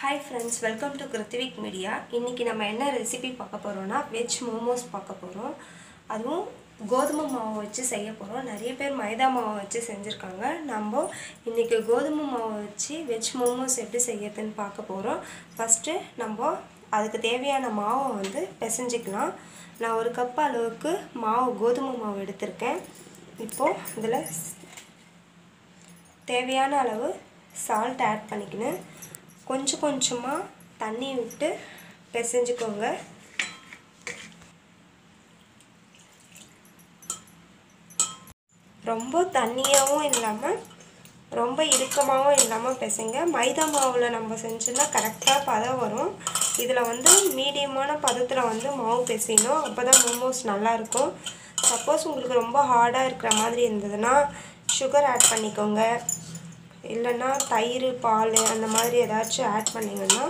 Hi friends welcome to Kiruthvik media இன்றைக்கி நம்ம என்ன ரெசிபி பார்க்க போகிறோன்னா வெஜ் மோமோஸ் பார்க்க போகிறோம் அதுவும் கோதுமை மாவு வச்சு செய்ய போகிறோம் நிறைய பேர் மைதா மாவை வச்சு செஞ்சுருக்காங்க. நம்ம இன்றைக்கி கோதுமை மாவை வச்சு வெஜ் மோமோஸ் எப்படி செய்யறதுன்னு பார்க்க போகிறோம் ஃபஸ்ட்டு நம்ம அதுக்கு தேவையான மாவை வந்து பிசைஞ்சிக்கலாம். நான் ஒரு கப் அளவுக்கு மாவு கோதுமை மாவு எடுத்திருக்கேன். இப்போது இதில் தேவையான அளவு சால்ட் ஆட் பண்ணிக்கணும். கொஞ்சம் கொஞ்சமாக தண்ணி விட்டு பிசைஞ்சுக்கோங்க. ரொம்ப தண்ணியாகவும் இல்லாமல் ரொம்ப இறுக்கமாகவும் இல்லாமல் பிசைங்க. மைதா மாவில் நம்ம செஞ்சோன்னா கரெக்டாக பதம் வரும். இதில் வந்து மீடியமான பதத்தில் வந்து மாவு பிசையணும். அப்போ தான் மோமோஸ் நல்லாயிருக்கும். சப்போஸ் உங்களுக்கு ரொம்ப ஹார்டாக இருக்கிற மாதிரி இருந்ததுன்னா சுகர் ஆட் பண்ணிக்கோங்க. இல்லைன்னா தயிர் பால் அந்த மாதிரி ஏதாச்சும் ஆட் பண்ணிங்கன்னா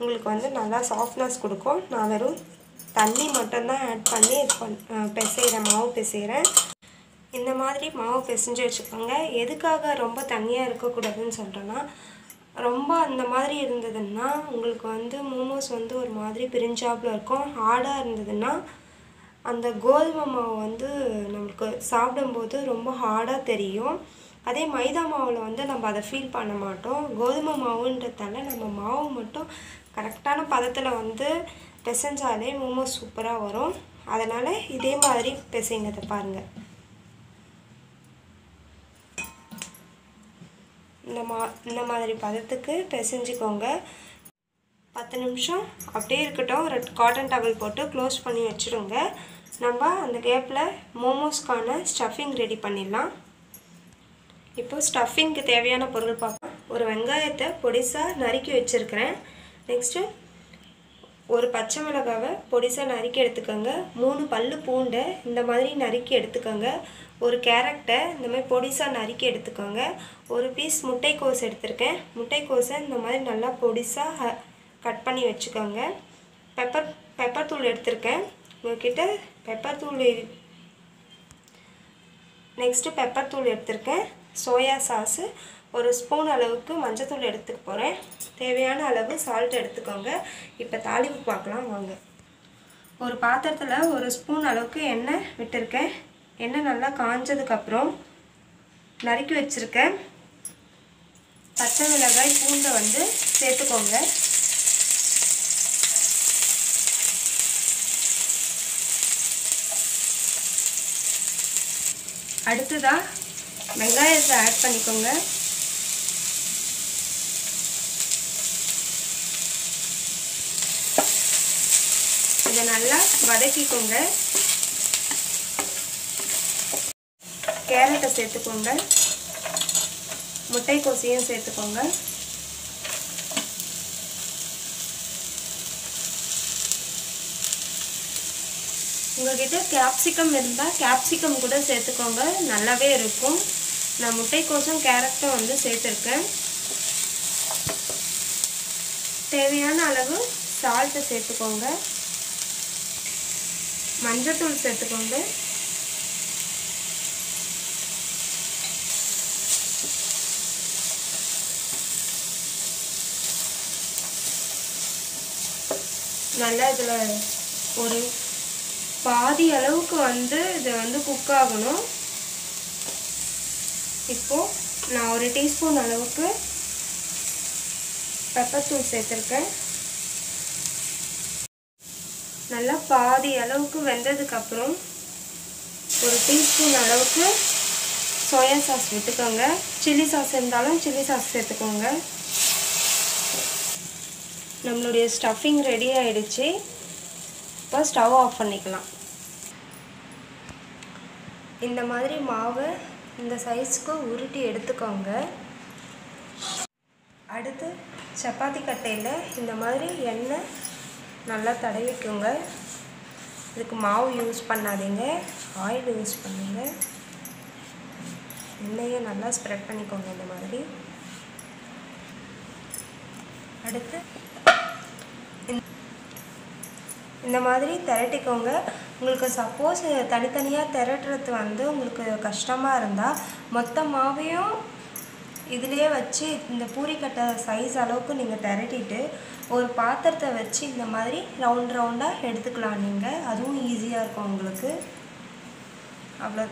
உங்களுக்கு வந்து நல்லா சாஃப்ட்னஸ் கொடுக்கும். நான் வெறும் தண்ணி மட்டும்தான் ஆட் பண்ணி இது பண் பிசைகிறேன் மாவு பிசைகிறேன் இந்த மாதிரி மாவு பிசைஞ்சு வச்சுக்கோங்க. எதுக்காக ரொம்ப தண்ணியாக இருக்கக்கூடாதுன்னு சொல்கிறேன்னா ரொம்ப அந்த மாதிரி இருந்ததுன்னா உங்களுக்கு வந்து மோமோஸ் வந்து ஒரு மாதிரி பிரிஞ்சாப்பில் இருக்கும். ஹார்டாக இருந்ததுன்னா அந்த கோதுமை மாவு வந்து நம்மளுக்கு சாப்பிடும்போது ரொம்ப ஹார்டாக தெரியும். அதே மைதா மாவில் வந்து நம்ம அதை ஃபீல் பண்ண மாட்டோம். கோதுமை மாவுன்றதால நம்ம மாவு மட்டும் கரெக்டான பதத்தில் வந்து பிசைஞ்சாலே மோமோஸ் சூப்பராக வரும். அதனால் இதே மாதிரி பிசைங்கிறத பாருங்கள் இந்த மா இந்த மாதிரி பதத்துக்கு பிசைஞ்சிக்கோங்க. பத்து நிமிஷம் அப்படியே இருக்கட்டும். ரெட் காட்டன் டவல் போட்டு க்ளோஸ் பண்ணி வச்சுடுங்க. நம்ம அந்த கேப்பில் மோமோஸ்க்கான ஸ்டஃபிங் ரெடி பண்ணிடலாம். இப்போ ஸ்டஃபிங்க்கு தேவையான பொருள் பார்க்கலாம் ஒரு வெங்காயத்தை பொடிசாக நறுக்கி வச்சுருக்கிறேன். நெக்ஸ்ட்டு ஒரு பச்சை மிளகாவை பொடிசாக நறுக்கி எடுத்துக்கோங்க. மூணு பல் பூண்டை இந்த மாதிரி நறுக்கி எடுத்துக்கோங்க. ஒரு கேரட்டை இந்த மாதிரி பொடிசாக நறுக்கி எடுத்துக்கோங்க. ஒரு பீஸ் முட்டைக்கோஸ் எடுத்திருக்கேன். முட்டைக்கோஸை இந்த மாதிரி நல்லா பொடிசாக கட் பண்ணி வச்சுக்கோங்க. பெப்பர் பெப்பர் தூள் எடுத்திருக்கேன். உங்கள்கிட்ட பெப்பர் தூள் நெக்ஸ்ட்டு பெப்பர் தூள் எடுத்திருக்கேன். சோயா சாஸு ஒரு ஸ்பூன் அளவுக்கு மஞ்சத்தூள் எடுத்துக்க போகிறேன் தேவையான அளவு சால்ட் எடுத்துக்கோங்க. இப்போ தாளிப்பு பார்க்கலாம் வாங்க. ஒரு பாத்திரத்தில் ஒரு ஸ்பூன் அளவுக்கு எண்ணெய் விட்டுருக்கேன். எண்ணெய் நல்லா காஞ்சதுக்கப்புறம் நறுக்கி வச்சுருக்கேன். பச்சை மிளகாய் பூண்டை வந்து சேர்த்துக்கோங்க. அடுத்ததாக வெங்காயத்தை ஆட் பண்ணிக்கோங்க. இதை நல்லா வதக்கிக்கோங்க. கேரட்டை சேர்த்துக்கோங்க. முட்டைக்கோசையும் சேர்த்துக்கோங்க. உங்கள்கிட்ட கேப்சிகம் இருந்தால் கேப்சிகம் கூட சேர்த்துக்கோங்க. நல்லாவே இருக்கும். நான் முட்டைக்கோசும் கேரட்டும் வந்து சேர்த்துருக்கேன். தேவையான அளவு சால்ட்டை சேர்த்துக்கோங்க. மஞ்சத்தூள் சேர்த்துக்கோங்க. நல்லா இதில் ஒரு பாதி அளவுக்கு வந்து இது வந்து குக் ஆகணும். இப்போது நான் ஒரு டீஸ்பூன் அளவுக்கு பெப்பர் தூள் சேர்த்துருக்கேன். நல்லா பாதி அளவுக்கு வெந்ததுக்கப்புறம் ஒரு டீஸ்பூன் அளவுக்கு சோயா சாஸ் விட்டுக்கோங்க. சில்லி சாஸ் இருந்தாலும் சில்லி சாஸ் சேர்த்துக்கோங்க. நம்மளுடைய ஸ்டஃபிங் ரெடி ஆகிடுச்சு இப்போ ஸ்டவ் ஆஃப் பண்ணிக்கலாம். இந்த மாதிரி மாவை இந்த சைஸ்க்கு உருட்டி எடுத்துக்கோங்க. அடுத்து சப்பாத்தி கட்டையில் இந்த மாதிரி எண்ணெய் நல்லா தடவிக்கோங்க. இதுக்கு மாவு யூஸ் பண்ணாதீங்க. ஆயில் யூஸ் பண்ணுங்க. எண்ணெயை நல்லா ஸ்ப்ரெட் பண்ணிக்கோங்க இந்த மாதிரி. அடுத்து இந்த மாதிரி திரட்டிக்கோங்க. உங்களுக்கு சப்போஸ் தனித்தனியாக திரட்டுறது வந்து உங்களுக்கு கஷ்டமாக இருந்தால் மொத்த மாவையும் இதுலேயே வச்சு இந்த பூரிக்கட்டை சைஸ் அளவுக்கு நீங்கள் திரட்டிட்டு ஒரு பாத்திரத்தை வச்சு இந்த மாதிரி ரவுண்ட் ரவுண்டாக எடுத்துக்கலாம் நீங்கள் அதுவும் ஈஸியாக இருக்கும் உங்களுக்கு. அவ்வளோ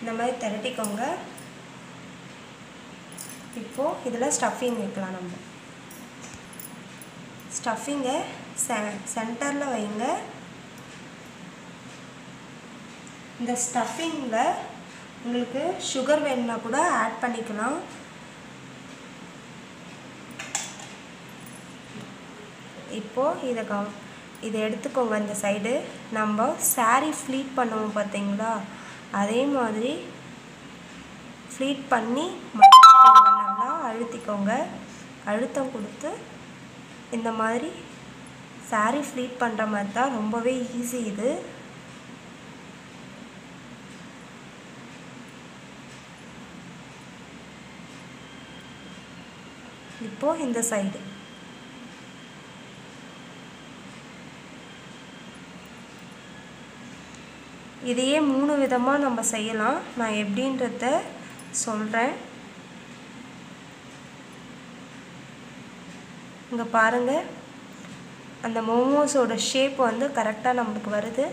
இந்த மாதிரி திரட்டிக்கோங்க. இப்போது இதில் ஸ்டஃபிங் வைக்கலாம் நம்ம. ஸ்டஃபிங்கை செ சென்டரில் வைங்க. இந்த ஸ்டஃபிங்கில் உங்களுக்கு சுகர் வேணும்னா கூட ஆட் பண்ணிக்கலாம். இப்போது இதை க இதை எடுத்துக்கோங்க இந்த சைடு நம்ம சாரீ ஃப்ளீட் பண்ணுவோம் பார்த்தீங்களா? அதே மாதிரி ஃப்ளீட் பண்ணி நல்லா அழுத்திக்கோங்க. அழுத்தம் கொடுத்து இந்த மாதிரி சாரீ ஃப்ளீட் பண்ணுற மாதிரி தான் ரொம்பவே ஈஸி இது. இப்போ இந்த சைடு இதையே மூணு விதமாக நம்ம செய்யலாம். நான் எப்படின்றத சொல்கிறேன் இங்கே பாருங்கள் அந்த மோமோஸோட ஷேப் வந்து கரெக்டாக நம்மளுக்கு வருது.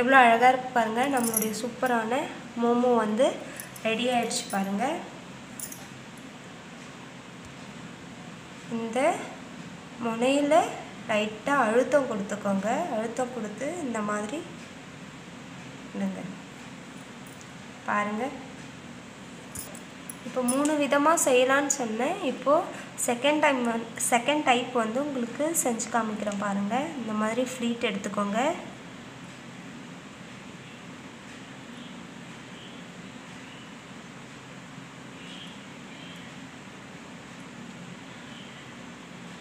எவ்வளோ அழகாக இருக்கு பாருங்கள் நம்மளுடைய சூப்பரான மோமோ வந்து ரெடி ஆகிடுச்சு பாருங்கள் இந்த முனையில் லைட்டாக அழுத்தம் கொடுத்துக்கோங்க. அழுத்தம் கொடுத்து இந்த மாதிரி இல்லைங்க பாருங்கள் இப்போ மூணு விதமாக செய்யலான்னு சொன்னேன். இப்போது செகண்ட் டைம் வந் செகண்ட் டைப் வந்து உங்களுக்கு செஞ்சு காமிக்கிறேன் பாருங்கள் இந்த மாதிரி ஃப்ளீட் எடுத்துக்கோங்க.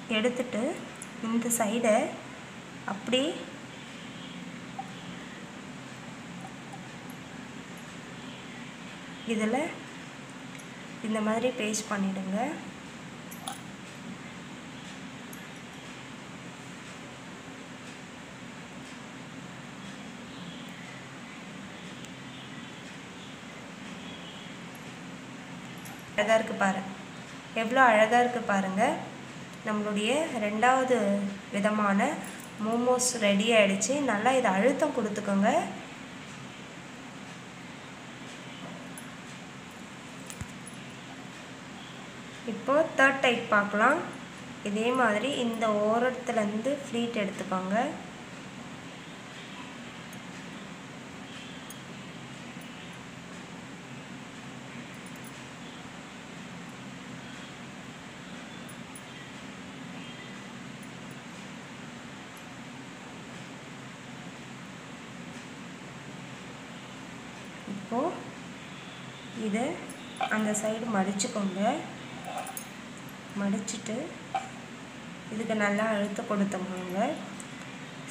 எடுத்துட்டு இந்த சைடை அப்படி இதில் இந்த மாதிரி பேஸ்ட் பண்ணிவிடுங்க அழகாக இருக்குது பாரு. எவ்வளோ அழகாக இருக்குது பாருங்கள் நம்மளுடைய ரெண்டாவது விதமான மோமோஸ் ரெடி ஆகிடுச்சு நல்லா இதை அழுத்தம் கொடுத்துக்கோங்க. இப்போ தேர்ட் டைப் பார்க்கலாம். இதே மாதிரி இந்த ஓரத்துலேருந்து ஃப்ளீட் எடுத்துக்கோங்க. இப்போது இதை அந்த சைடு மடிச்சுக்கோங்க. மடிச்சுட்டு இதுக்கு நல்லா அழுத்தம் கொடுத்தோங்க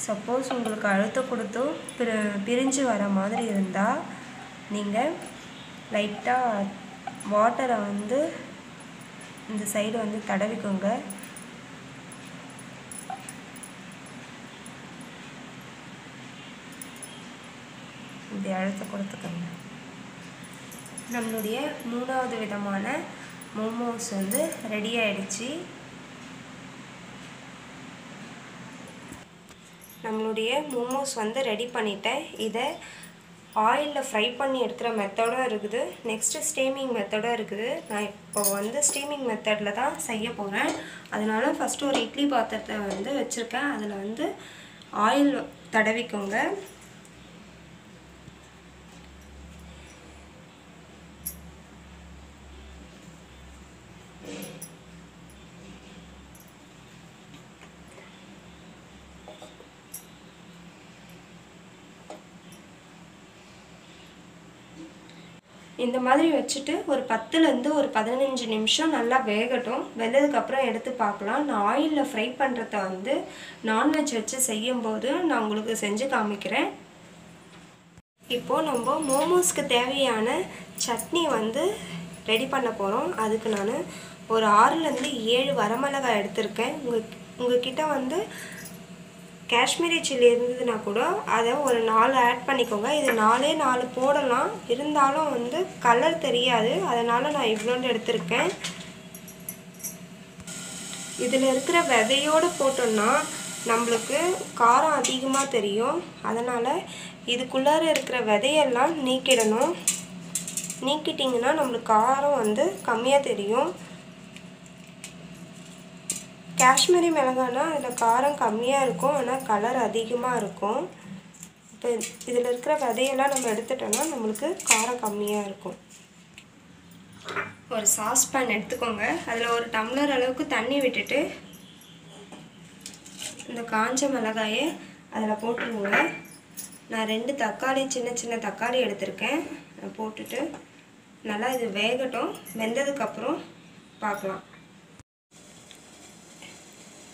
சப்போஸ் உங்களுக்கு அழுத்தம் கொடுத்தும் பிரி பிரிஞ்சு வர மாதிரி இருந்தால் நீங்கள் லைட்டாக வாட்டரை வந்து இந்த சைடு வந்து தடவிக்கோங்க. இப்படி அழுத்த கொடுத்துக்கோங்க. நம்மளுடைய மூணாவது விதமான மோமோஸ் வந்து ரெடி ஆகிடுச்சு நம்மளுடைய மோமோஸ் வந்து ரெடி பண்ணிட்டேன். இதை ஆயிலில் ஃப்ரை பண்ணி எடுக்கிற மெத்தடும் இருக்குது. நெக்ஸ்ட்டு ஸ்டீமிங் மெத்தடும் இருக்குது. நான் இப்போ வந்து ஸ்டீமிங் மெத்தடில் தான் செய்ய போகிறேன் அதனால ஃபஸ்ட்டு ஒரு இட்லி பாத்திரத்தை வந்து வச்சுருக்கேன். அதில் வந்து ஆயில் தடவிக்கோங்க. இந்த மாதிரி வச்சுட்டு ஒரு பத்துலேருந்து ஒரு பதினஞ்சு நிமிஷம் நல்லா வேகட்டும். வெந்ததுக்கப்புறம் எடுத்து பார்க்கலாம். நான் ஆயிலில் ஃப்ரை பண்ணுறத வந்து நான்வெஜ் வச்சு செய்யும்போது நான் உங்களுக்கு செஞ்சு காமிக்கிறேன். இப்போது நம்ம மோமோஸ்க்கு தேவையான சட்னி வந்து ரெடி பண்ண போகிறோம் அதுக்கு நான் ஒரு ஆறுலேருந்து ஏழு வரமிளகாய் எடுத்திருக்கேன். உங்கள் உங்ககிட்ட வந்து காஷ்மீரி சில்லி இருந்ததுன்னா கூட அதை ஒரு நாலு ஆட் பண்ணிக்கோங்க. இது நாலே நாலு போடலாம். இருந்தாலும் வந்து கலர் தெரியாது. அதனால் நான் இவ்வளோண்டு எடுத்திருக்கேன். இதில் இருக்கிற விதையோடு போட்டோம்னா நம்மளுக்கு காரம் அதிகமாக தெரியும். அதனால் இதுக்குள்ளார இருக்கிற விதையெல்லாம் நீக்கிடணும். நீக்கிட்டிங்கன்னா நம்மளுக்கு காரம் வந்து கம்மியாக தெரியும். காஷ்மீரி மிளகானா அதில் காரம் கம்மியாக இருக்கும் ஆனால் கலர் அதிகமாக இருக்கும். இப்போ இதில் இருக்கிற விதையெல்லாம் நம்ம எடுத்துட்டோம்னா நம்மளுக்கு காரம் கம்மியாக இருக்கும். ஒரு சாஸ் பேன் எடுத்துக்கோங்க. அதில் ஒரு டம்ளர் அளவுக்கு தண்ணி விட்டுட்டு இந்த காஞ்ச மிளகாயை அதில் போட்டுருவோங்க நான் ரெண்டு தக்காளி சின்ன சின்ன தக்காளி எடுத்திருக்கேன். போட்டுட்டு நல்லா இது வேகட்டும். வெந்ததுக்கப்புறம் பார்க்கலாம்.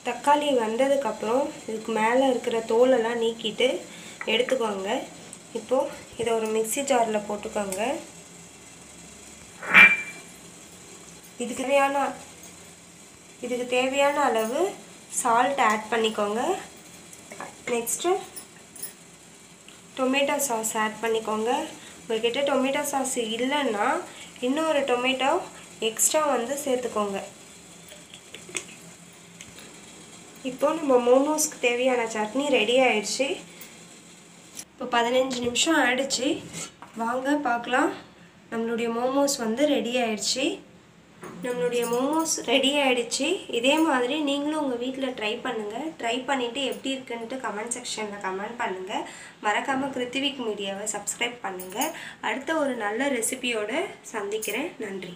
தக்காளி வந்ததுக்கப்புறம் இதுக்கு மேலே இருக்கிற தோலெல்லாம் நீக்கிட்டு எடுத்துக்கோங்க. இப்போது இதை ஒரு மிக்ஸி ஜாரில் போட்டுக்கோங்க. இதுக்கு தேவையான இதுக்கு தேவையான அளவு சால்ட் ஆட் பண்ணிக்கோங்க. நெக்ஸ்ட்டு டொமேட்டோ சாஸ் ஆட் பண்ணிக்கோங்க. உங்கள்கிட்ட டொமேட்டோ சாஸ் இல்லைன்னா இன்னொரு டொமேட்டோ எக்ஸ்ட்ரா வந்து சேர்த்துக்கோங்க. இப்போ நம்ம மோமோஸ்க்கு தேவையான சட்னி ரெடி ஆயிடுச்சு. இப்போ பதினஞ்சு நிமிஷம் ஆயிடுச்சு. வாங்க பார்க்கலாம். நம்மளுடைய மோமோஸ் வந்து ரெடி ஆயிடுச்சு. நம்மளுடைய மோமோஸ் ரெடி ஆயிடுச்சு. இதே மாதிரி நீங்களும் உங்கள் வீட்டில் ட்ரை பண்ணுங்கள் ட்ரை பண்ணிவிட்டு எப்படி இருக்குன்ட்டு கமெண்ட் செக்ஷனில் கமெண்ட் பண்ணுங்கள் மறக்காமல் கிருத்திவிக் மீடியாவை சப்ஸ்கிரைப் பண்ணுங்கள் அடுத்த ஒரு நல்ல ரெசிபியோடு சந்திக்கிறேன். நன்றி.